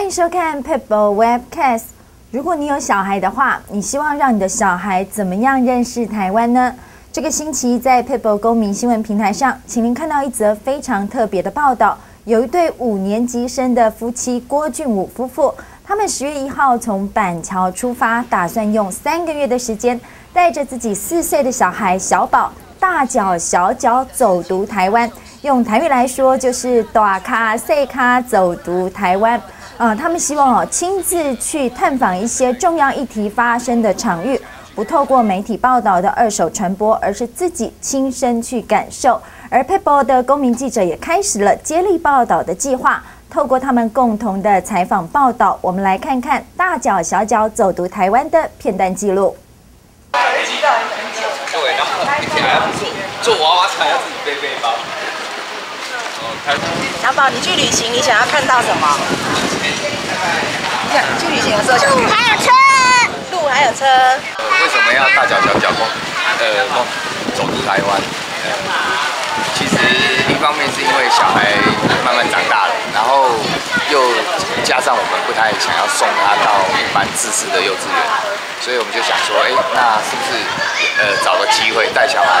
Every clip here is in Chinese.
欢迎收看 People Webcast。如果你有小孩的话，你希望让你的小孩怎么样认识台湾呢？这个星期在 People 公民新闻平台上，请您看到一则非常特别的报道。有一对五年级生的夫妻郭俊武夫妇，他们十月一号从板桥出发，打算用三个月的时间，带着自己四岁的小孩小宝，大脚小脚走读台湾。用台语来说，就是大卡细卡走读台湾。啊，他们希望哦，亲自去探访一些重要议题发生的场域，不透过媒体报道的二手传播，而是自己亲身去感受。而 People 的公民记者也开始了接力报道的计划，透过他们共同的采访报道，我们来看看大脚小脚走读台湾的片段记录。做做娃娃车，要自己背背包。你去旅行，你想要看到什么？你想去旅行的时候，路还有车，路还有车。为什么要大脚小脚共呃共走出台湾？其实一方面是因为小孩慢慢长大了，然后又加上我们不太想要送他到一般自私的幼稚园，所以我们就想说，哎，那是不是呃找个机会带小孩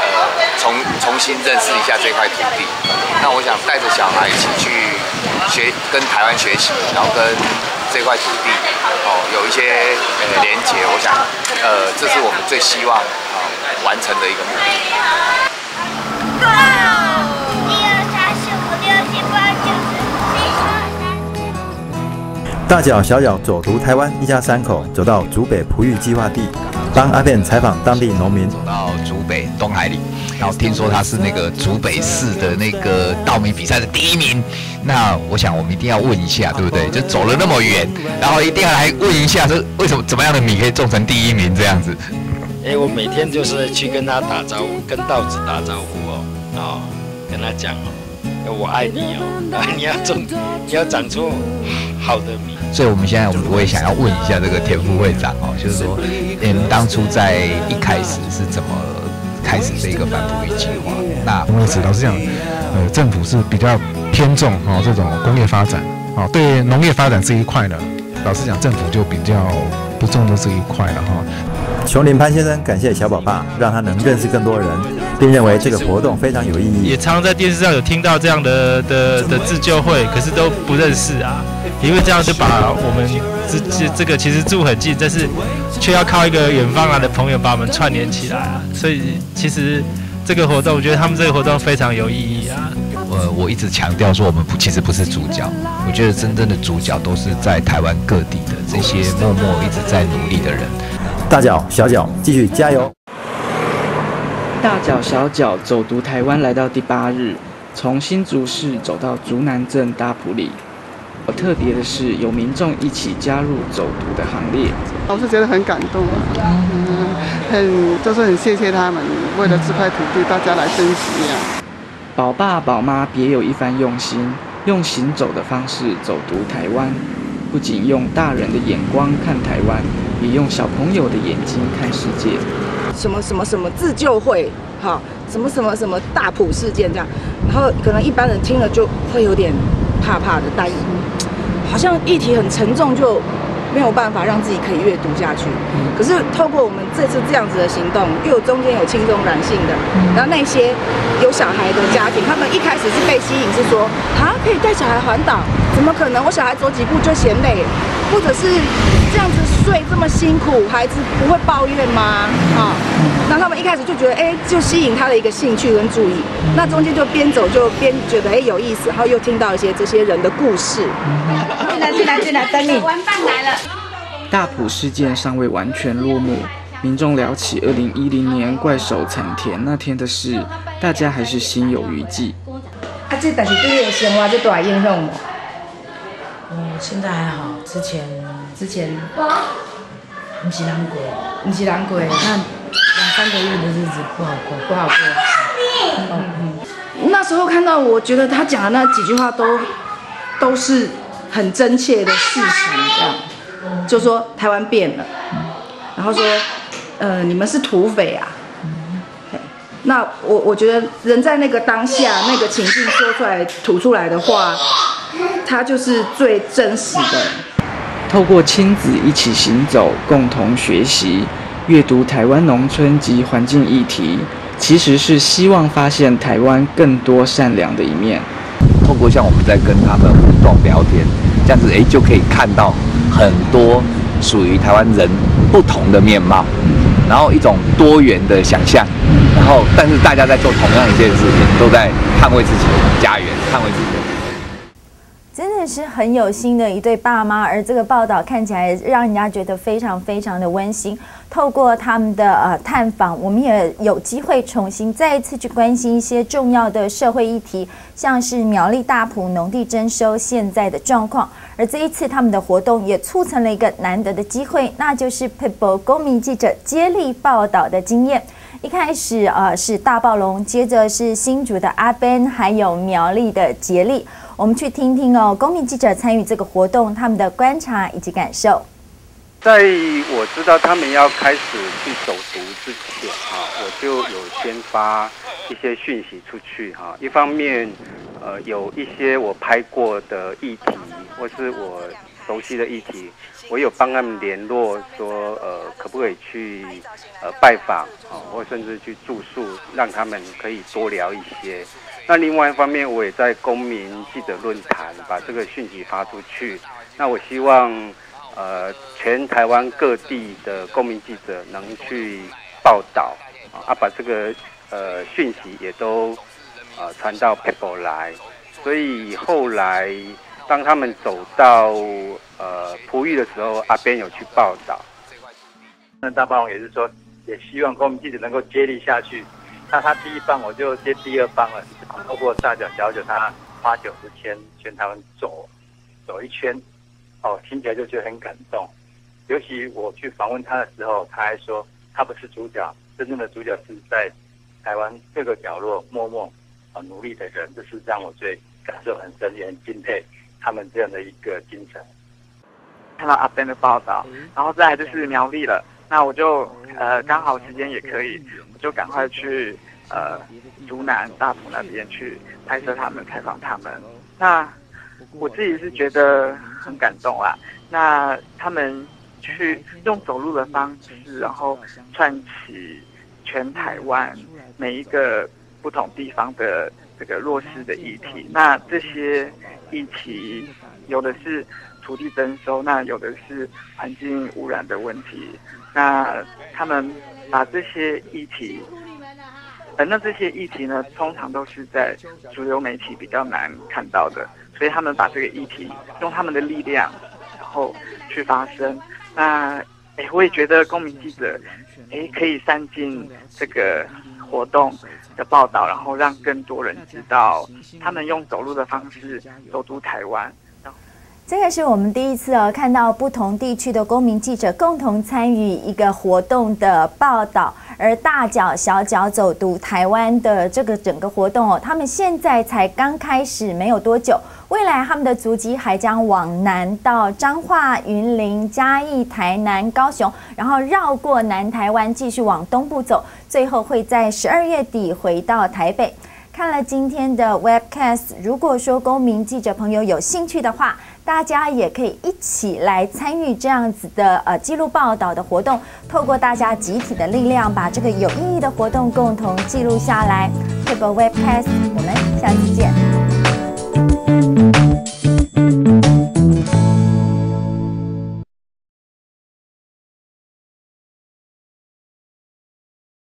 呃重重新认识一下这块土地？那我想带着小孩一起去学跟台湾学习，然后跟这块土地哦有一些呃连接。我想呃这是我们最希望啊完成的一个目的。大脚小脚走读台湾，一家三口走到竹北璞玉计划地，帮阿片采访当地农民。走到竹北东海里，然后听说他是那个竹北市的那个稻米比赛的第一名。那我想我们一定要问一下，对不对？就走了那么远，然后一定要来问一下，是为什么怎么样的米可以种成第一名这样子？哎，我每天就是去跟他打招呼，跟稻子打招呼哦，哦，跟他讲哦，我爱你哦，你要种，你要长出好的米。所以，我们现在我我也想要问一下这个田副会长哦，就是说，你们当初在一开始是怎么开始这个反哺育计划？那因为是老实讲，呃，政府是比较偏重哦这种工业发展，哦，对农业发展这一块呢，老实讲，政府就比较不重视这一块了哈。琼林潘先生感谢小宝爸，让他能认识更多人，并认为这个活动非常有意义。也常常在电视上有听到这样的的的自救会，可是都不认识啊。因为这样就把我们这这这个其实住很近，但是却要靠一个远方来的朋友把我们串联起来啊。所以其实这个活动，我觉得他们这个活动非常有意义啊。呃，我一直强调说，我们不其实不是主角，我觉得真正的主角都是在台湾各地的这些默默一直在努力的人。大脚小脚继续加油！大脚小脚走读台湾来到第八日，从新竹市走到竹南镇大埔里。特别的是，有民众一起加入走读的行列，我是觉得很感动啊，嗯，很就是很谢谢他们，为了这块土地，大家来珍惜呀。宝爸宝妈别有一番用心，用行走的方式走读台湾，不仅用大人的眼光看台湾，也用小朋友的眼睛看世界。什么什么什么自救会，哈，什么什么什么大埔事件这样，然后可能一般人听了就会有点怕怕的担心。好像议题很沉重，就没有办法让自己可以阅读下去。可是透过我们这次这样子的行动，又有中间有轻松软性的，然后那些有小孩的家庭，他们一开始是被吸引，是说啊可以带小孩环岛，怎么可能？我小孩走几步就嫌累，或者是这样子睡这么辛苦，孩子不会抱怨吗？啊？那他们一开始就觉得，哎，就吸引他的一个兴趣跟注意。那中间就边走就边觉得，哎，有意思，然后又听到一些这些人的故事。进来，进来，进来，等你。玩伴来了。大埔事件尚未完全落幕，民众聊起二零一零年怪手惨田那天的事，大家还是心有余悸。啊，这但是对你的生活这大影响吗？嗯，现在还好，之前之前不是难过，不是难过，那。两三个月的日子不好过，不好过。嗯嗯。那时候看到，我觉得他讲的那几句话都都是很真切的事实，这样。就说台湾变了，然后说，呃，你们是土匪啊。那我我觉得人在那个当下那个情境说出来吐出来的话，它就是最真实的。透过亲子一起行走，共同学习、阅读台湾农村及环境议题，其实是希望发现台湾更多善良的一面。透过像我们在跟他们互动聊天，这样子诶就可以看到很多属于台湾人不同的面貌，然后一种多元的想象，然后但是大家在做同样一件事情，都在捍卫自己的家园，捍卫自己的。真的是很有心的一对爸妈，而这个报道看起来让人家觉得非常非常的温馨。透过他们的呃探访，我们也有机会重新再一次去关心一些重要的社会议题，像是苗栗大埔农地征收现在的状况。而这一次他们的活动也促成了一个难得的机会，那就是 People 公民记者接力报道的经验。一开始呃是大暴龙，接着是新竹的阿 Ben，还有苗栗的杰力。我们去听听哦，公民记者参与这个活动，他们的观察以及感受。在我知道他们要开始去走读之前，啊，我就有先发一些讯息出去，哈。一方面，呃，有一些我拍过的议题，或是我熟悉的议题，我有帮他们联络，说，呃，可不可以去，呃，拜访，啊，或甚至去住宿，让他们可以多聊一些。那另外一方面，我也在公民记者论坛把这个讯息发出去。那我希望，呃，全台湾各地的公民记者能去报道，啊，把这个呃讯息也都呃传到 People 来。所以后来当他们走到呃璞玉的时候，阿边有去报道。那大霸王也是说，也希望公民记者能够接力下去。那他第一棒，我就接第二棒了。透过大脚小九，他花九十天全台湾走走一圈，哦，听起来就觉得很感动。尤其我去访问他的时候，他还说他不是主角，真正的主角是在台湾各个角落默默啊努力的人，这是让我最感受很深，也很敬佩他们这样的一个精神。看到阿 Ben 的报道，然后再来就是苗栗了，那我就呃刚好时间也可以，我就赶快去。呃，竹南大埔那边去拍摄他们，采访他们。那我自己是觉得很感动啊。那他们去用走路的方式，然后串起全台湾每一个不同地方的这个弱势的议题。那这些议题有的是土地征收，那有的是环境污染的问题。那他们把这些议题。那这些议题呢，通常都是在主流媒体比较难看到的，所以他们把这个议题用他们的力量，然后去发声。那，哎，我也觉得公民记者，哎，可以善尽这个活动的报道，然后让更多人知道，他们用走路的方式走读台湾。这个是我们第一次哦，看到不同地区的公民记者共同参与一个活动的报道。而大脚小脚走读台湾的这个整个活动哦，他们现在才刚开始没有多久，未来他们的足迹还将往南到彰化、云林、嘉义、台南、高雄，然后绕过南台湾，继续往东部走，最后会在十二月底回到台北。看了今天的 Webcast，如果说公民记者朋友有兴趣的话，大家也可以一起来参与这样子的呃记录报道的活动，透过大家集体的力量，把这个有意义的活动共同记录下来。Table Webcast，我们下次见。